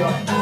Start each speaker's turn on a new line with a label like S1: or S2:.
S1: 요.